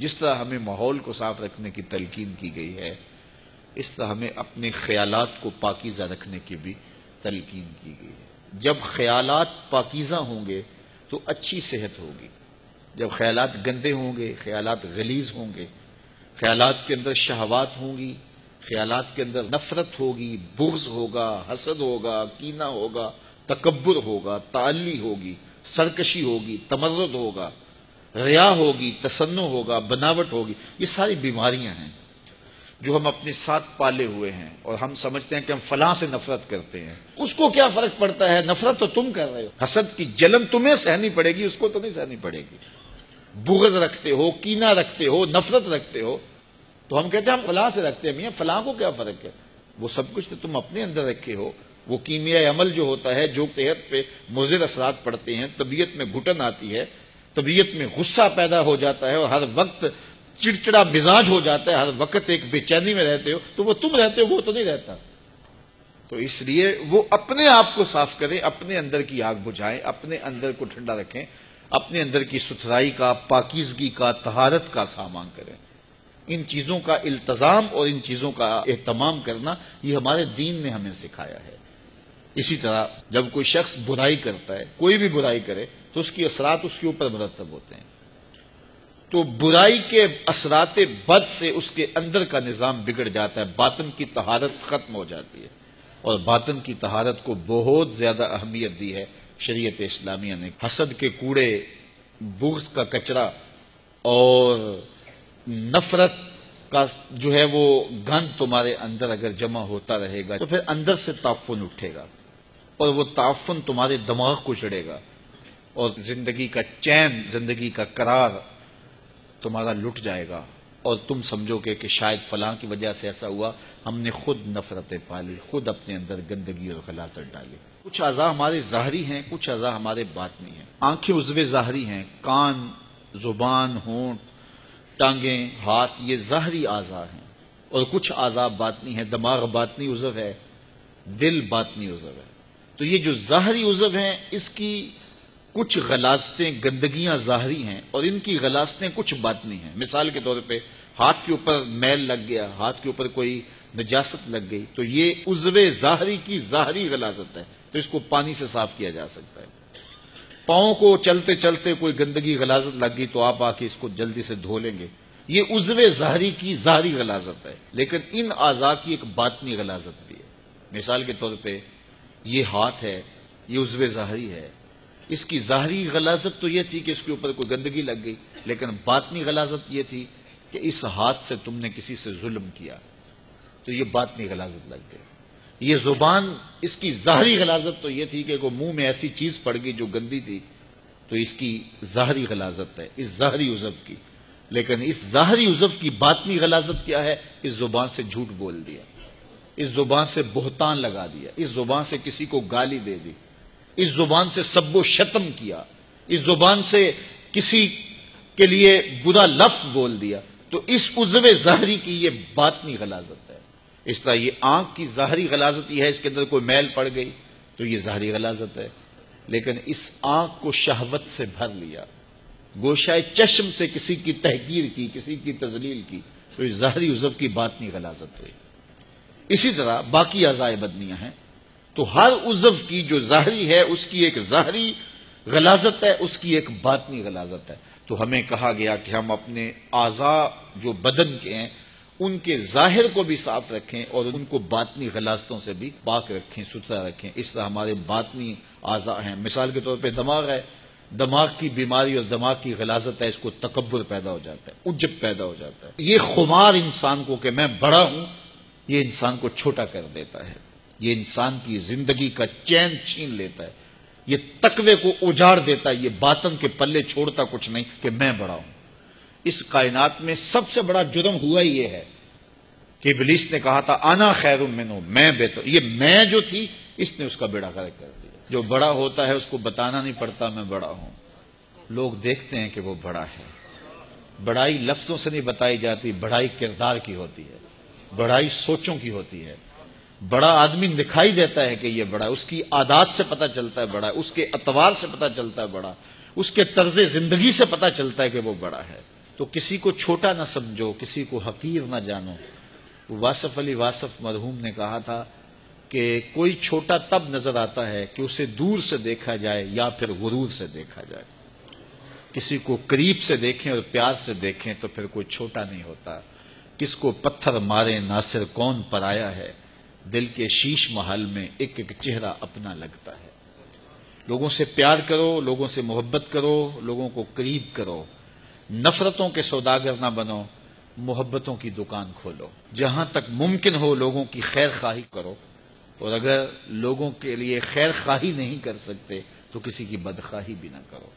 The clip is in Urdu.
جس طرح ہمیں ماحول کو صاف رکھنے کی تلقین کی گئی ہے، اس طرح ہمیں اپنے خیالات کو پاکیزہ رکھنے کی بھی تلقین کی گئی ہے۔ جب خیالات پاکیزہ ہوں گے تو اچھی صحت ہوگی۔ جب خیالات گندے ہوں گے، خیالات غلیظ ہوں گے۔ خیالات کے اندر شہوات ہوں گی، خیالات کے اندر نفرت ہوگی، بغض ہوگا، حسد ہوگا، کینہ ہوگا، تکبر ہوگا تعلی ہوگی، سرکشی ہوگی، تمرد ہوگا۔ ریا ہوگی تسنو ہوگا بناوٹ ہوگی یہ ساری بیماریاں ہیں جو ہم اپنے ساتھ پالے ہوئے ہیں اور ہم سمجھتے ہیں کہ ہم فلاں سے نفرت کرتے ہیں۔ اس کو کیا فرق پڑتا ہے؟ نفرت تو تم کر رہے ہو۔ حسد کی جلن تمہیں سہنی پڑے گی اس کو تو نہیں سہنی پڑے گی۔ بغض رکھتے ہو کینا رکھتے ہو نفرت رکھتے ہو تو ہم کہتے ہیں ہم فلاں سے رکھتے ہیں۔ میاں فلاں کو کیا فرق ہے؟ وہ سب کچھ تو تم اپنے اندر رکھے ہو۔ وہ کیمیا عمل جو ہوتا ہے جو صحت پہ مضر اثرات پڑتے ہیں طبیعت میں گھٹن آتی ہے طبیعت میں غصہ پیدا ہو جاتا ہے اور ہر وقت چڑچڑا مزاج ہو جاتا ہے، ہر وقت ایک بے چینی میں رہتے ہو، تو وہ تم رہتے ہو، وہ تو نہیں رہتا۔ تو اس لیے وہ اپنے آپ کو صاف کریں، اپنے اندر کی آگ بجھائیں، اپنے اندر کو ٹھنڈا رکھیں، اپنے اندر کی ستھرائی کا، پاکیزگی کا تہارت کا سامان کریں۔ ان چیزوں کا التزام اور ان چیزوں کا اہتمام کرنا یہ ہمارے دین نے ہمیں سکھایا ہے۔ اسی طرح جب کوئی شخص برائی کرتا ہے، کوئی بھی برائی کرے، تو اس کی اثرات اس کے اوپر مرتب ہوتے ہیں۔ تو برائی کے اثرات بد سے اس کے اندر کا نظام بگڑ جاتا ہے، باطن کی تہارت ختم ہو جاتی ہے۔ اور باطن کی تہارت کو بہت زیادہ اہمیت دی ہے۔ شریعت اسلامیہ نے حسد کے کوڑے، بغض کا کچرا اور نفرت کا جو ہے وہ گند تمہارے اندر اگر جمع ہوتا رہے گا، تو پھر اندر سے تعفن اٹھے گا۔ اور وہ تعفن تمہارے دماغ کو چڑھے گا اور زندگی کا چین، زندگی کا قرار تمہارا لٹ جائے گا اور تم سمجھو گے کہ شاید فلاں کی وجہ سے ایسا ہوا، ہم نے خود نفرتیں پالی، خود اپنے اندر گندگی اور غلاظت ڈالی۔ کچھ اعضاء ہمارے ظاہری ہیں، کچھ اعضاء ہمارے باطنی ہیں۔ آنکھیں عزو ظاہری ہیں، کان، زبان، ہونٹ، ٹانگیں، ہاتھ، یہ ظاہری اعضاء ہیں۔ اور کچھ اعضاء باطنی ہیں، دماغ باطنی عزو ہے، دل باطنی عزو ہے۔ تو یہ جو ظاہری عزو ہیں، اس کی کچھ غلاستیں، گندگیاں ظاہری ہیں اور ان کی غلاستیں کچھ باطنی ہیں۔ مثال کے طور پہ، ہاتھ کے اوپر میل لگ گیا، ہاتھ کے اوپر کوئی نجاست لگ گئی، تو یہ عزو ظاہری کی ظاہری غلاست ہے، تو اس کو پانی سے صاف کیا جا سکتا ہے۔ پاؤں کو چلتے چلتے کوئی گندگی غلازت لگ گئی، تو آپ آ کے اس کو جلدی سے دھو لیں گے۔ یہ عزو ظاہری کی ظاہری غلازت ہے، لیکن ان اعضاء کی ایک باطنی غلازت بھی ہے۔ مثال کے طور پہ یہ ہاتھ ہے، یہ عزو ظاہری ہے۔ اس کی ظاہری غلازت تو یہ تھی کہ اس کے اوپر کوئی گندگی لگ گئی، لیکن باطنی غلازت یہ تھی کہ اس ہاتھ سے تم نے کسی سے ظلم کیا۔ تو یہ باطنی غلازت لگ گئی۔ یہ زبان، اس کی ظاہری غلازت تو یہ تھی کہ وہ منہ میں ایسی چیز پڑ گئی جو گندی تھی، تو اس کی ظاہری غلازت ہے، اس ظاہری عزب کی۔ لیکن اس ظاہری عزب کی باطنی غلازت کیا ہے؟ اس زبان سے جھوٹ بول دیا۔ اس زبان سے بہتان لگا دیا، اس زبان سے کسی کو گالی دے دی، اس زبان سے سب و شتم کیا، اس زبان سے کسی کے لیے برا لفظ بول دیا۔ تو اس عزو ظاہری کی یہ بات نہیں غلازت ہے۔ اس طرح یہ آنکھ کی ظاہری غلازت یہ ہے، اس کے اندر کوئی میل پڑ گئی تو یہ ظاہری غلازت ہے۔ لیکن اس آنکھ کو شہوت سے بھر لیا، گوشائے چشم سے کسی کی تحقیر کی، کسی کی تزلیل کی، تو اس ظاہری عزب کی بات نہیں غلازت ہوئی اسی طرح باقی اعضائے بدنیاں ہیں۔ تو ہر عزو کی جو ظاہری ہے، اس کی ایک ظاہری غلازت ہے، اس کی ایک باطنی غلازت ہے۔ تو ہمیں کہا گیا کہ ہم اپنے اعضا جو بدن کے ہیں، ان کے ظاہر کو بھی صاف رکھیں اور ان کو باطنی غلاستوں سے بھی پاک رکھیں، ستھرا رکھیں۔ اس طرح ہمارے باطنی اعضا ہیں۔ مثال کے طور پہ دماغ ہے۔ دماغ کی بیماری اور دماغ کی غلازت ہے، اس کو تکبر پیدا ہو جاتا ہے اجب پیدا ہو جاتا ہے۔ یہ خمار انسان کو کہ میں بڑا ہوں یہ انسان کو چھوٹا کر دیتا ہے۔ یہ انسان کی زندگی کا چین چھین لیتا ہے۔ یہ تقوی کو اجاڑ دیتا ہے۔ یہ باطن کے پلے چھوڑتا کچھ نہیں کہ میں بڑا ہوں۔ اس کائنات میں سب سے بڑا جرم ہوا یہ ہے کہ ابلیس نے کہا تھا آنا خیر منو، میں بہتر، یہ میں جو تھی، اس نے اس کا بیڑا کر کر دیا۔ جو بڑا ہوتا ہے، اس کو بتانا نہیں پڑتا، میں بڑا ہوں۔ لوگ دیکھتے ہیں کہ وہ بڑا ہے۔ بڑائی لفظوں سے نہیں بتائی جاتی، بڑائی کردار کی ہوتی ہے۔ بڑائی سوچوں کی ہوتی ہے۔ بڑا آدمی دکھائی دیتا ہے کہ یہ بڑا اس کی عادات سے پتہ چلتا ہے بڑا اس کے اتوار سے پتہ چلتا ہے بڑا اس کے طرز زندگی سے پتہ چلتا ہے کہ وہ بڑا ہے۔ تو کسی کو چھوٹا نہ سمجھو، کسی کو حقیر نہ جانو۔ واسف علی واسف مرحوم نے کہا تھا کہ کوئی چھوٹا تب نظر آتا ہے کہ اسے دور سے دیکھا جائے یا پھر غرور سے دیکھا جائے۔ کسی کو قریب سے دیکھیں اور پیار سے دیکھیں تو پھر کوئی چھوٹا نہیں ہوتا۔ کس کو پتھر مارے ناصر کون پر آیا ہے؟ دل کے شیش محل میں ایک ایک چہرہ اپنا لگتا ہے۔ لوگوں سے پیار کرو، لوگوں سے محبت کرو، لوگوں کو قریب کرو۔ نفرتوں کے سوداگر نہ بنو، محبتوں کی دکان کھولو۔ جہاں تک ممکن ہو لوگوں کی خیر خواہی کرو۔ اور اگر لوگوں کے لیے خیر خواہی نہیں کر سکتے، تو کسی کی بدخواہی بھی نہ کرو۔